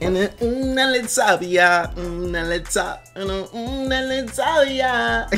and then mm, le top, yeah, mm, and then mm, le top, yeah.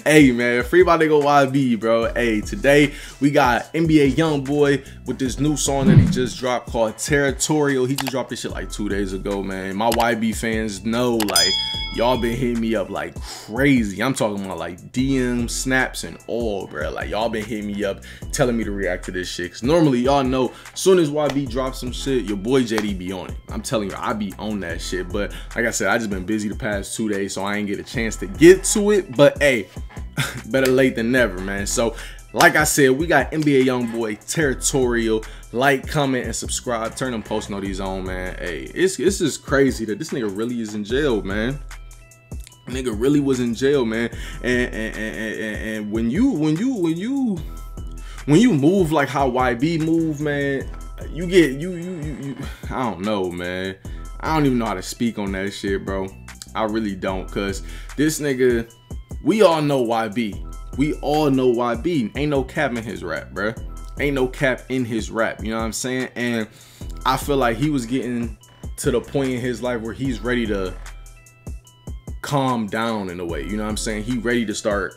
hey man, free my nigga YB, bro. Hey, today we got NBA YoungBoy with this new song that he just dropped called Territorial. He just dropped this shit like two days ago, man. My YB fans know, like, y'all been hitting me up like crazy. I'm talking about like DM, snaps, and all, bro. Like, y'all been hitting me up telling me to react to this shit. Cause normally, y'all know, as soon as YB drops some shit, your boy JD be on it. I'm telling you, I be on that shit. But like I said, I just been busy the past two days, so I ain't get a chance to get to it. But hey, better late than never, man. So like I said, we got NBA YoungBoy Territorial. Like, comment, and subscribe. Turn them post notifications on, man. Hey, it's it's just crazy that this nigga really is in jail, man. Nigga really was in jail, man. And and, and, and, and when you when you when you when you move like how YB move, man, you get you you you, you I don't know, man. I don't even know how to speak on that shit, bro. I really don't, cause this nigga, we all know YB. We all know YB. Ain't no cap in his rap, bro. Ain't no cap in his rap. You know what I'm saying? And I feel like he was getting to the point in his life where he's ready to calm down in a way. You know what I'm saying? He ready to start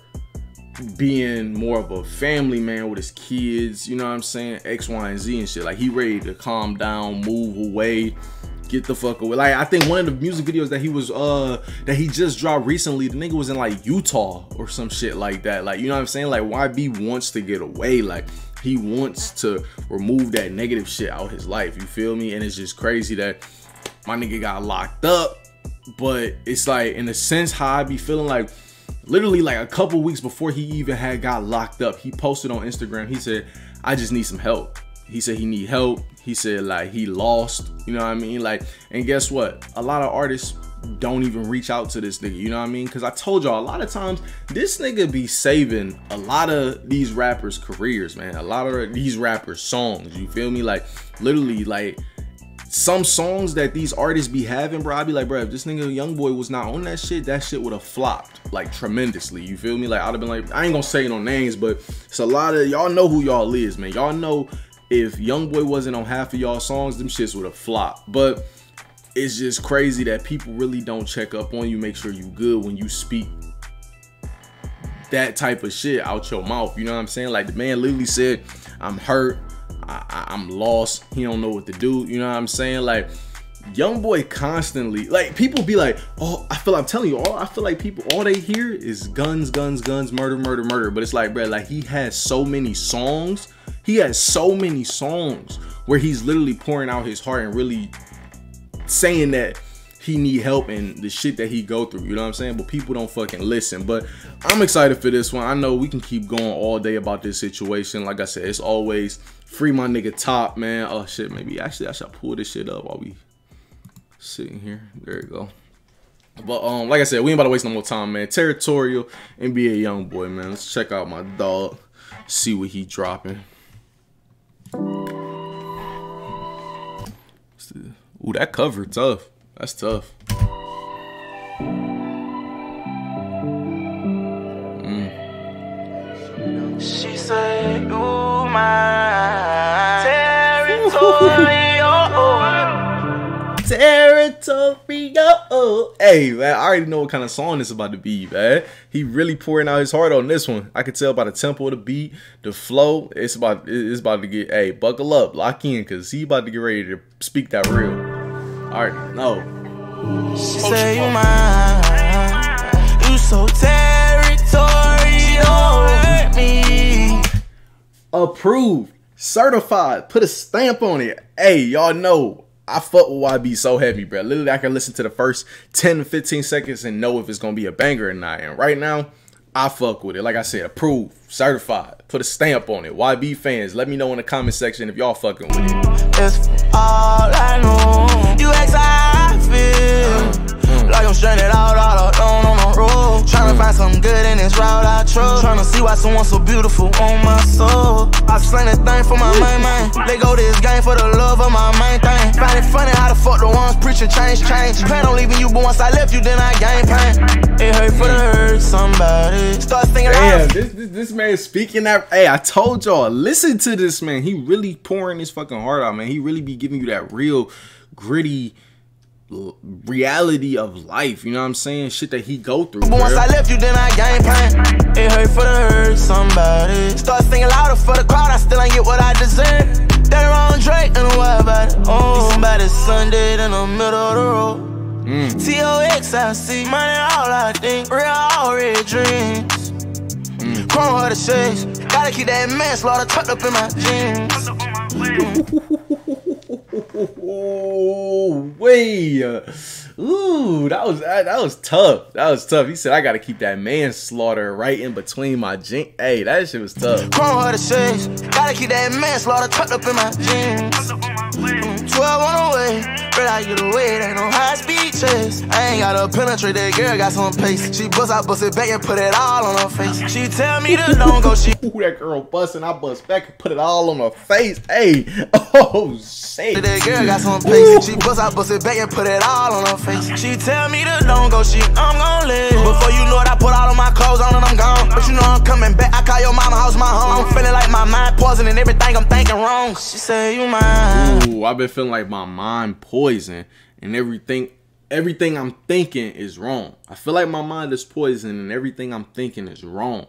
being more of a family man with his kids, you know what I'm saying? X, Y, and Z and shit. Like he ready to calm down, move away, get the fuck away. Like I think one of the music videos that he was uh that he just dropped recently, the nigga was in like Utah or some shit like that. Like you know what I'm saying? Like YB wants to get away. Like he wants to remove that negative shit out his life. You feel me? And it's just crazy that my nigga got locked up. But it's like in a sense how I be feeling like literally like a couple weeks before he even had got locked up, he posted on Instagram. He said, I just need some help. He said he need help. He said like he lost, you know what I mean? Like, and guess what? A lot of artists don't even reach out to this nigga, you know what I mean? Cause I told y'all a lot of times this nigga be saving a lot of these rappers careers, man. A lot of these rappers songs, you feel me? Like literally like some songs that these artists be having, bro, I be like, bro, if this nigga YoungBoy was not on that shit, that shit would have flopped like tremendously. You feel me? Like I'd have been like, I ain't gonna say no names, but it's a lot of y'all know who y'all is, man. Y'all know if YoungBoy wasn't on half of y'all songs, them shits would have flopped. But it's just crazy that people really don't check up on you, make sure you good when you speak that type of shit out your mouth. You know what I'm saying? Like the man literally said, I'm hurt. I, am lost. He don't know what to do. You know what I'm saying? Like, YoungBoy constantly like people be like, oh, I feel I'm telling you, all I feel like people all they hear is guns, guns, guns, murder, murder, murder. But it's like, bro, like he has so many songs. He has so many songs where he's literally pouring out his heart and really saying that he need help and the shit that he go through. You know what I'm saying? But people don't fucking listen. But I'm excited for this one. I know we can keep going all day about this situation. Like I said, it's always free my nigga top, man. Oh shit, maybe actually I should pull this shit up while we sitting here. There you go. But um, like I said, we ain't about to waste no more time, man. Territorial NBA YoungBoy, man. Let's check out my dog. See what he dropping. Ooh, that cover tough. That's tough. Territory." Hey man, I already know what kind of song this is about to be, man. He really pouring out his heart on this one. I could tell by the tempo of the beat, the flow. It's about it's about to get. Hey, buckle up, lock in, cause he about to get ready to speak that real. Alright, no. She say you mine. You so territorial. Me. Approved. Certified. Put a stamp on it. Hey, y'all know I fuck with YB so heavy, bro. Literally, I can listen to the first 10 15 seconds and know if it's gonna be a banger or not. And right now, I fuck with it. Like I said, approved, certified. Put a stamp on it. YB fans, let me know in the comment section if y'all fucking with it. It's all I know. You how I feel. Mm-hmm. Like I'm stranded out all alone road. Trying to find something good in this route I. Trying to see why someone so beautiful on my soul. I slang that thing for my main man. They go this game for the love of my main thing. Find it funny how the fuck the ones preaching change, change. Plan on leaving you, but once I left you, then I gain pain. It hurt for the hurt somebody. Start thinking Damn, this, this, this man speaking that. Hey, I told y'all, listen to this man. He really pouring his fucking heart out, man. He really be giving you that real gritty reality of life. You know what I'm saying? Shit that he go through. But once I left you, then I game plan. It hurt for the hurt somebody. Start singing louder for the crowd. I still ain't get what I deserve. That wrong Drake and what about it? Oh, somebody Sunday in the middle of the road. Mm. T-O-X, I see money all I think. Real all red dreams. Mm. Chrome her the shades. Gotta keep that manslaughter tucked up in my jeans. Way. Ooh, that was that, that, was tough. That was tough. He said I gotta keep that manslaughter right in between my jeans. Hey, that shit was tough. Gotta keep that manslaughter tucked up in my jeans. 12 on the way. Girl, I get away, ain't no high speed chase. I ain't gotta penetrate that girl, got some pace. She bust, I bust it back and put it all on her face. She tell me to don't go, she. Ooh, that girl busting, I bust back and put it all on her face. Hey, oh shit. That girl got some pace. She bust, I bust it back and put it all on her face. She tell me to don't go, she. I'm gon' live. Before you know it, I put all of my clothes on and I'm gone. But you know I'm coming back. I call your mama house my home. I'm feeling like my mind poisoning and everything I'm thinking wrong. She say you mine. Ooh, I've been feeling like my mind poisoning poison and everything everything I'm thinking is wrong. I feel like my mind is poison and everything I'm thinking is wrong.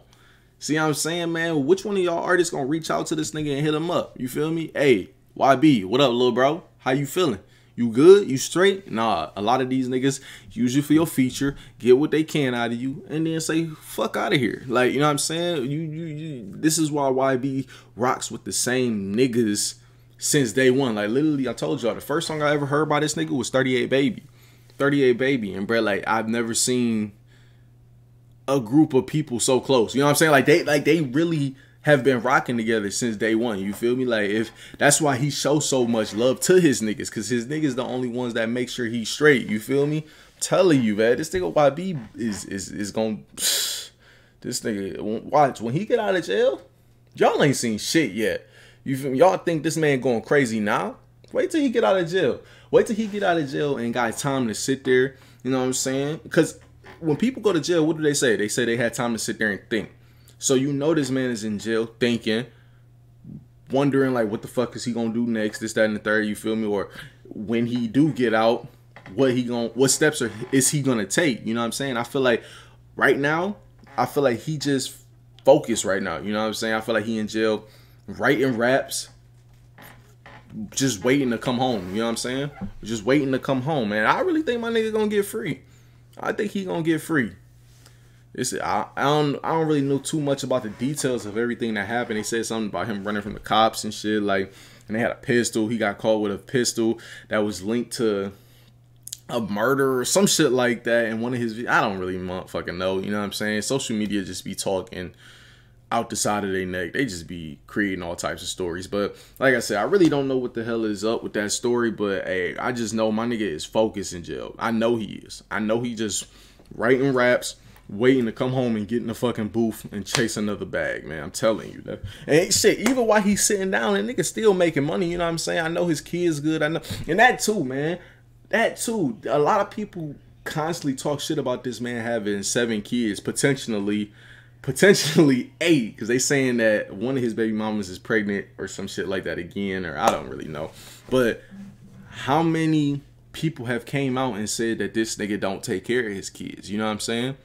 See what I'm saying, man? Which one of y'all artists gonna reach out to this nigga and hit him up? You feel me? Hey, YB, what up, little bro? How you feeling? You good? You straight? Nah, a lot of these niggas use you for your feature, get what they can out of you, and then say, fuck out of here. Like, you know what I'm saying? You, you, you this is why YB rocks with the same niggas since day one. Like literally, I told y'all the first song I ever heard by this nigga was 38 Baby. 38 Baby. And bro, like I've never seen a group of people so close. You know what I'm saying? Like they like they really have been rocking together since day one. You feel me? Like if that's why he shows so much love to his niggas, cause his niggas the only ones that make sure he's straight. You feel me? I'm telling you, man, this nigga YB is is is gonna this nigga watch when he get out of jail. Y'all ain't seen shit yet. You feel me? Y'all think this man going crazy now? Wait till he get out of jail. Wait till he get out of jail and got time to sit there. You know what I'm saying? Because when people go to jail, what do they say? They say they had time to sit there and think. So you know this man is in jail thinking, wondering like what the fuck is he gonna do next, this, that, and the third, you feel me? Or when he do get out, what he gonna? what steps are is he gonna take? You know what I'm saying? I feel like right now, I feel like he just focused right now. You know what I'm saying? I feel like he in jail writing raps, just waiting to come home. You know what I'm saying? Just waiting to come home, man. I really think my nigga gonna get free. I think he gonna get free. It's, I, I don't I don't really know too much about the details of everything that happened. They said something about him running from the cops and shit. Like, and they had a pistol. He got caught with a pistol that was linked to a murder or some shit like that. And one of his, I don't really fucking know. You know what I'm saying? Social media just be talking out the side of their neck. They just be creating all types of stories. But like I said, I really don't know what the hell is up with that story. But hey, I just know my nigga is focused in jail. I know he is. I know he just writing raps, waiting to come home and get in the fucking booth and chase another bag, man. I'm telling you that. And shit, even while he's sitting down, and nigga still making money. You know what I'm saying? I know his kids good. I know, and that too, man. That too. A lot of people constantly talk shit about this man having seven kids, potentially potentially eight because they saying that one of his baby mamas is pregnant or some shit like that again or i don't really know. But how many people have came out and said that this nigga don't take care of his kids? You know what i'm saying?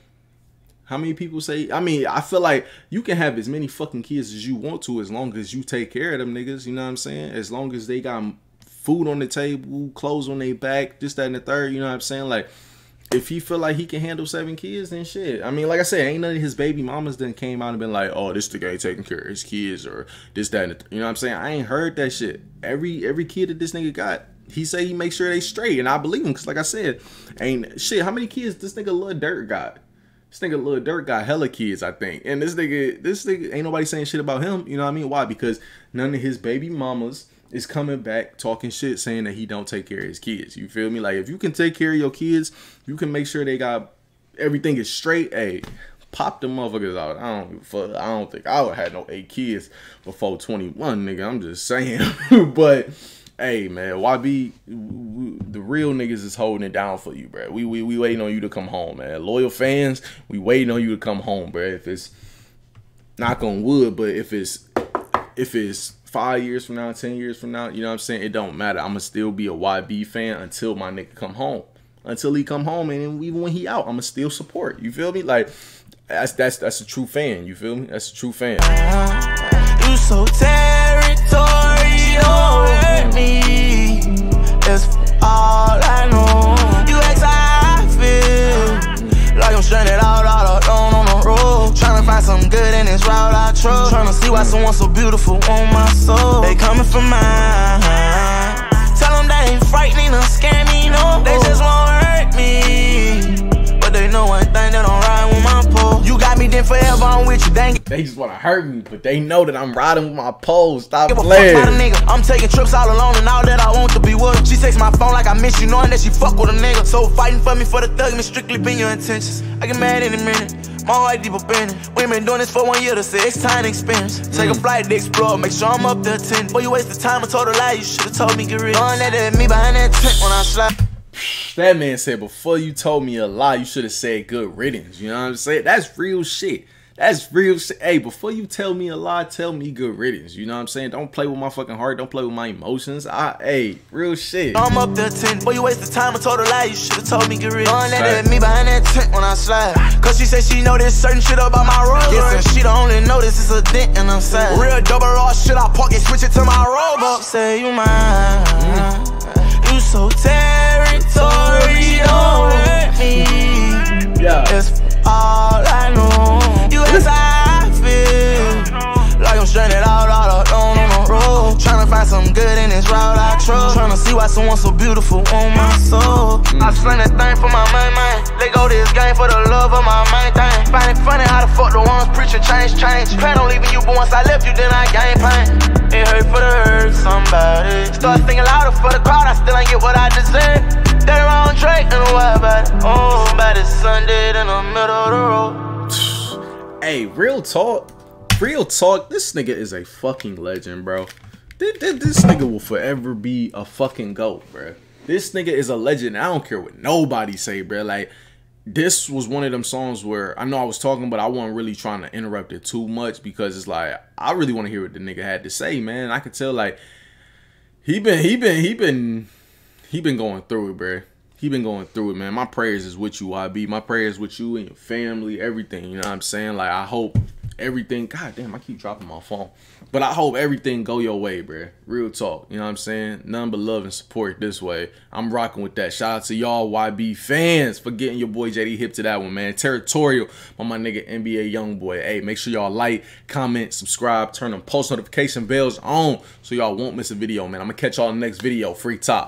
How many people say i mean i feel like you can have as many fucking kids as you want to as long as you take care of them niggas you know what i'm saying? As long as they got food on the table clothes on their back just that and the third you know what i'm saying? Like if he feel like he can handle seven kids, then shit. I mean, like I said, ain't none of his baby mamas then came out and been like, "Oh, this the guy taking care of his kids," or this, that, and you know what I'm saying? I ain't heard that shit. Every every kid that this nigga got, he say he make sure they straight, and I believe him because, like I said, ain't shit. How many kids this nigga Lil Durk got? This nigga Lil Durk got hella kids, I think, and this nigga, this nigga ain't nobody saying shit about him. You know what I mean? Why? Because none of his baby mamas is coming back talking shit saying that he don't take care of his kids. You feel me? Like if you can take care of your kids, you can make sure they got everything is straight. Hey, pop them motherfuckers out. I don't fuck, I don't think I would have no eight kids before 21, nigga. I'm just saying. but hey man, YB the real niggas is holding it down for you, bro. We we we waiting on you to come home, man. Loyal fans, we waiting on you to come home, bro. If it's knock on wood, but if it's if it's five years from now, ten years from now, you know what I'm saying? It don't matter. I'ma still be a YB fan until my nigga come home. Until he come home, and even when he out, I'ma still support. You feel me? Like that's that's that's a true fan. You feel me? That's a true fan. You so territorial me. Find something good in this route I trust. Tryna see why someone so beautiful on my soul. They coming for mine. Tell them that ain't frightening or scare me, no. They just won't hurt me. But they know one thing that don't ride with my pole. You got me then forever, I'm with you, dang it. They just wanna hurt me, but they know that I'm riding with my pole. Stop Give a fuck playing. about a nigga. I'm taking trips all alone and all that I want to be with. She texts my phone like I miss you, knowing that she fuck with a nigga. So fighting for me for the thug, me strictly been your intentions. I get mad in a minute. My heart deep up in it. We been doing this for one year to say it's time experience. Take a mm. flight to explore, make sure I'm up there 10. Boy, you wasted time, I told a lie, you should've told me get. Knowing that at me behind that tent when I slide. That man said, before you told me a lie, you should have said good riddance. You know what I'm saying? That's real shit. That's real shit. Hey, before you tell me a lie, tell me good riddance. You know what I'm saying? Don't play with my fucking heart. Don't play with my emotions. I, hey, real shit. I'm up there 10. Boy, you wasted time, I told a lie, you should've told me get rid. Knowing that at me behind that tent when I slide. Cause she said she know this certain shit about my road. Yes, and she the only know this is a dent in her side. Real double raw shit, I park it, switch it to my robe. She say you mine. You so territorial with me. Yeah. That's all I know. Ask how I feel. Like I'm stranded out all alone on the road. Tryna find something good in this route I trust. Tryna see why someone so beautiful on my soul. I slang that thing for my mind, mind. Let go this game for the love of my main thing. Find it funny how the fuck the ones preaching change, change. Plan on leaving you, but once I left you, then I gain pain. It hurt for the hurt somebody. Start singing louder for the crowd, I still ain't get what I deserve. They wrong Drake and what about it? Oh, somebody Sunday in the middle of the road. Hey, real talk. Real talk. This nigga is a fucking legend, bro. This, nigga will forever be a fucking goat, bro. This nigga is a legend. I don't care what nobody say, bro. Like, this was one of them songs where I know I was talking, but I wasn't really trying to interrupt it too much because it's like I really want to hear what the nigga had to say, man. I could tell like he been he been he been he been going through it, bro. He been going through it, man. My prayers is with you, YB. My prayers with you and your family, everything. You know what I'm saying? Like I hope everything. God damn, I keep dropping my phone. But I hope everything go your way, bro. Real talk. You know what I'm saying? None but love and support this way. I'm rocking with that. Shout out to y'all YB fans for getting your boy JD hip to that one, man. Territorial by my nigga NBA YoungBoy. Hey, make sure y'all like, comment, subscribe, turn them post notification bells on so y'all won't miss a video, man. I'm gonna catch y'all in the next video. Free top.